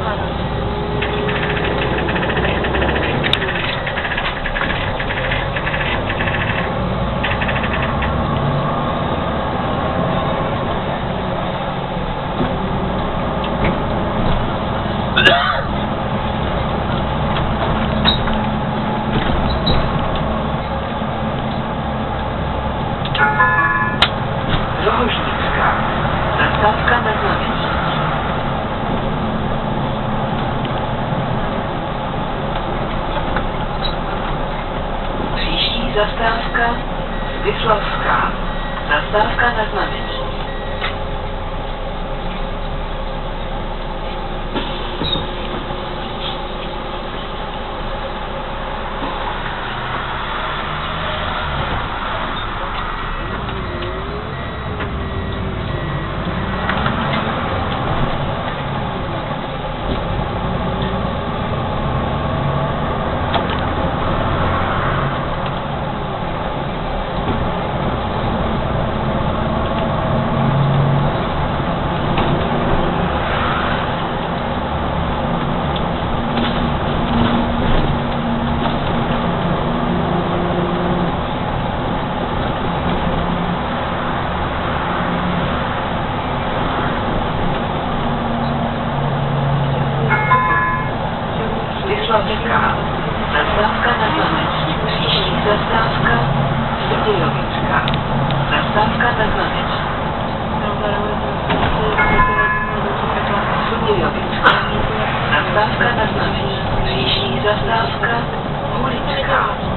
どうしてですか雑貨なのです Zastávka Vislavská. Zastávka na znamení. Zastawka na zamek. Przyciśnij zastawka. Zdrowiecka. Zastawka na zamek. Sudniejowiecka. Zastawka na zamek. Przyciśnij zastawka. Uliczka.